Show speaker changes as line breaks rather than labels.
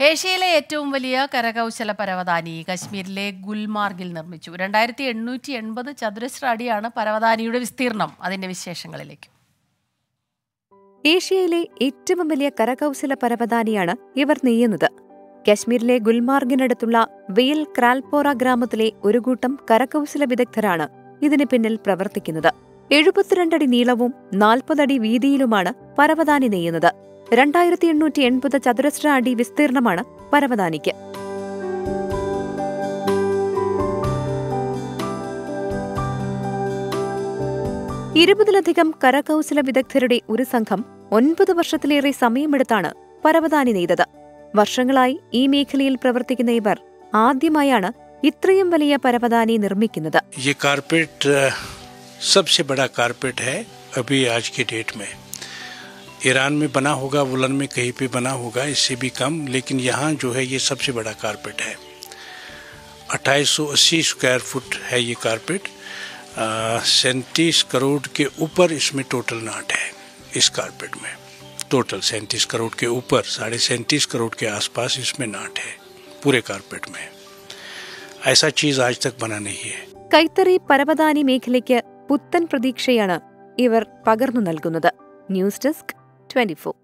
ഏഷ്യയിലെ ഏറ്റവും വലിയ കരകൗശല പരവതാനി കശ്മീരിലെ ഗുൽമാർഗിൽ നിർമ്മിച്ചു. രണ്ടായിരത്തി എണ്ണൂറ്റി എൺപത് ചതുരശ്ര അടിയാണ് പരവതാനിയുടെ വിസ്തീർണം. അതിന്റെ വിശേഷങ്ങളിലേക്ക്.
ഏഷ്യയിലെ ഏറ്റവും വലിയ കരകൗശല പരവതാനിയാണ് ഇവർ നെയ്യുന്നത്. കശ്മീരിലെ ഗുൽമാർഗിനടുത്തുള്ള വെയിൽ ക്രാൽപോറ ഗ്രാമത്തിലെ ഒരു കൂട്ടം കരകൗശല വിദഗ്ധരാണ് ഇതിന് പിന്നിൽ പ്രവർത്തിക്കുന്നത്. എഴുപത്തിരണ്ടടി നീളവും നാൽപ്പതടി വീതിയിലുമാണ് പരവതാനി നെയ്യുന്നത്. രണ്ടായിരത്തി എണ്ണൂറ്റി എൺപത് ചതുരശ്ര അടി വിസ്തീർണമാണ് പരവതാനിക്ക് ഇരുപതിലധികം കരകൗശല വിദഗ്ധരുടെ ഒരു സംഘം ഒൻപത് വർഷത്തിലേറെ സമയമെടുത്താണ് പരവതാനി നെയ്തത് വർഷങ്ങളായി ഈ മേഖലയിൽ പ്രവർത്തിക്കുന്ന ഇവർ ആദ്യമായാണ് ഇത്രയും വലിയ പരവതാനി നിർമ്മിക്കുന്നത്
ये कारपेट अ, सबसे बड़ा कारपेट है अभी आज के डेट में ईरान में बना होगा वुलन में कहीं पे बना होगा इससे भी कम लेकिन यहाँ जो है ये सबसे बड़ा कारपेट है 2880 स्क्वायर फुट है ये कारपेट सैंतीस करोड़ के ऊपर इसमें टोटल नाट है इस कारपेट में टोटल सैंतीस करोड़ के ऊपर साढ़े सैंतीस करोड़ के आसपास इसमें नाट है पूरे कारपेट में ऐसा चीज़ आज तक बना नहीं है
കൈത്തറി പരവതാനി മേഖലയ്ക്ക് പുത്തൻ പ്രതീക്ഷയാണ് ഇവർ പകർന്നു നൽകുന്നത് ന്യൂസ് ഡെസ്ക് 24.